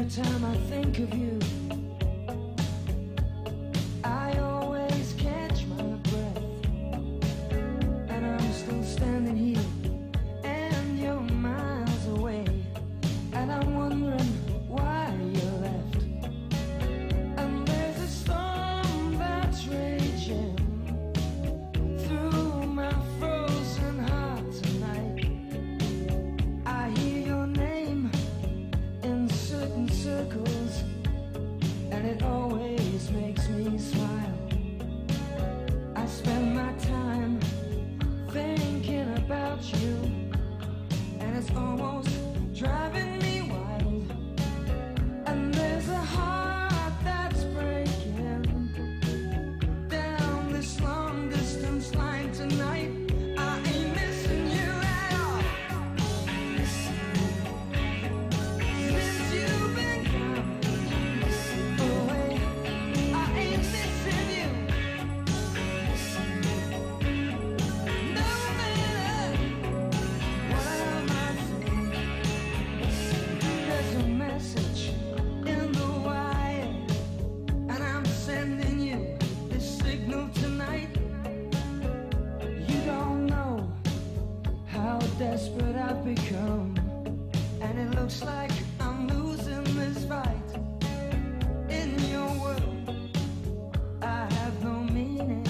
every time I think of you, almost driving me desperate I've become And it looks like I'm losing this fight. In your world I have no meaning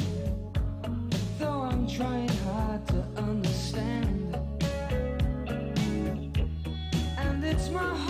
Though I'm trying hard to understand. And it's my heart